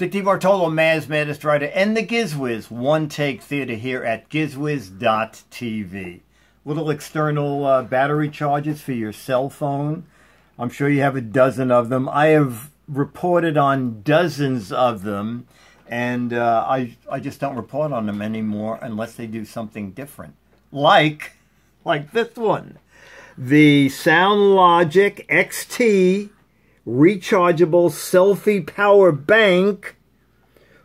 Dick DeBartolo, MAD's Maddest Writer, and the Gizwiz One Take Theater here at gizwiz.tv. Little external uh, battery charges for your cell phone. I'm sure you have a dozen of them. I have reported on dozens of them, and uh, I, I just don't report on them anymore unless they do something different. Like, like this one. The SoundLogic XT rechargeable selfie power bank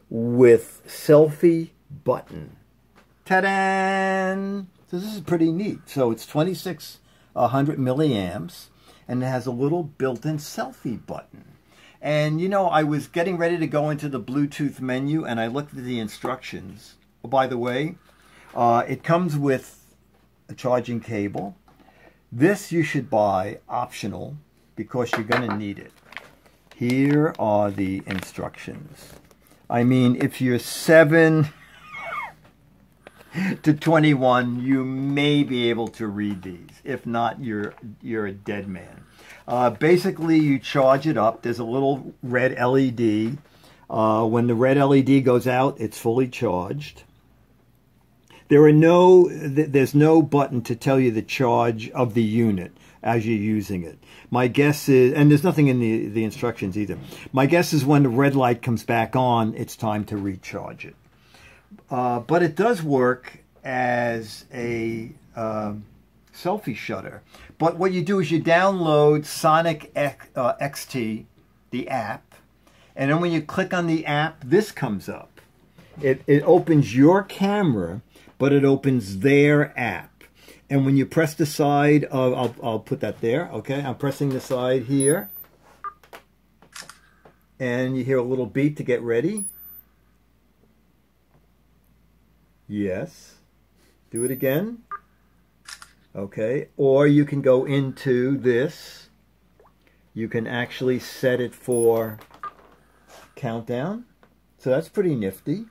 with selfie button. Ta-da! So this is pretty neat. So it's 2600 milliamps and it has a little built-in selfie button. And you know, I was getting ready to go into the Bluetooth menu and I looked at the instructions. Oh, by the way, uh, it comes with a charging cable. This you should buy optional because you're going to need it. Here are the instructions. I mean, if you're 7 to 21, you may be able to read these. If not, you're, you're a dead man. Uh, basically, you charge it up. There's a little red LED. Uh, when the red LED goes out, it's fully charged. There are no, there's no button to tell you the charge of the unit as you're using it. My guess is, and there's nothing in the, the instructions either. My guess is when the red light comes back on, it's time to recharge it. Uh, but it does work as a uh, selfie shutter. But what you do is you download Sonic X, uh, XT, the app, and then when you click on the app, this comes up. It, it opens your camera, but it opens their app. And when you press the side of, I'll, I'll put that there, okay? I'm pressing the side here. And you hear a little beat to get ready. Yes. Do it again. Okay. Or you can go into this. You can actually set it for countdown. So that's pretty nifty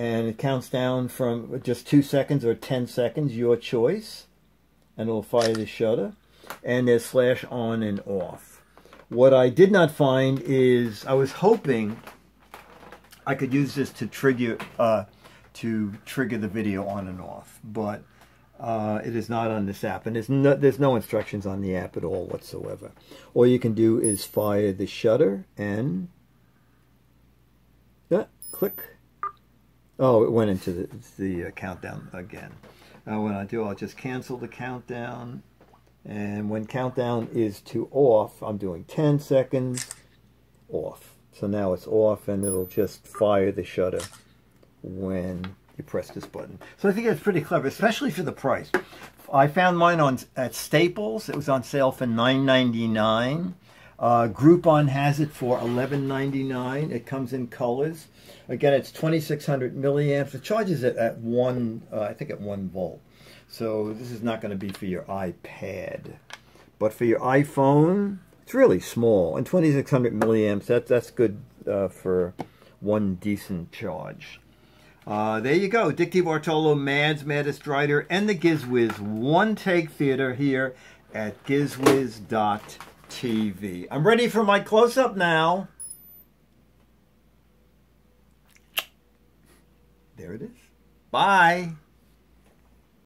and it counts down from just two seconds or 10 seconds, your choice, and it'll fire the shutter. And there's flash on and off. What I did not find is I was hoping I could use this to trigger uh, to trigger the video on and off, but uh, it is not on this app, and there's no, there's no instructions on the app at all whatsoever. All you can do is fire the shutter and yeah, click Oh, it went into the, the uh, countdown again. Uh, what I do, I'll just cancel the countdown. And when countdown is to off, I'm doing 10 seconds off. So now it's off and it'll just fire the shutter when you press this button. So I think it's pretty clever, especially for the price. I found mine on at Staples. It was on sale for $9.99. Uh, Groupon has it for $11.99. It comes in colors. Again, it's 2600 milliamps. It charges it at one, uh, I think at one volt. So this is not going to be for your iPad. But for your iPhone, it's really small. And 2600 milliamps, that, that's good uh, for one decent charge. Uh, there you go. Dick Bartolo, MAD's, Maddest Writer, and the Gizwiz One Take Theater here at gizwiz.com. TV. I'm ready for my close-up now. There it is. Bye.